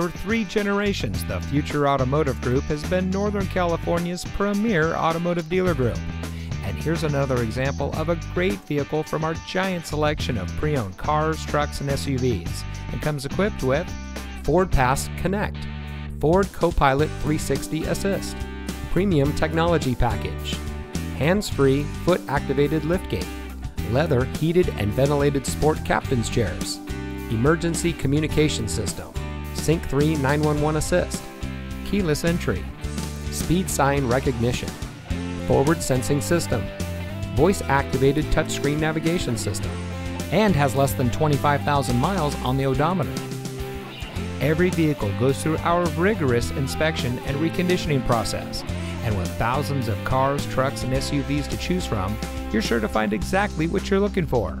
For three generations, the Future Automotive Group has been Northern California's premier automotive dealer group. And here's another example of a great vehicle from our giant selection of pre owned cars, trucks, and SUVs, and comes equipped with Ford Pass Connect, Ford Copilot 360 Assist, Premium Technology Package, hands free foot activated liftgate, leather heated and ventilated sport captain's chairs, emergency communication system, Sync 3 911 Assist, keyless entry, speed sign recognition, forward sensing system, voice activated touchscreen navigation system, and has less than 25,000 miles on the odometer. Every vehicle goes through our rigorous inspection and reconditioning process. And with thousands of cars, trucks, and SUVs to choose from, you're sure to find exactly what you're looking for.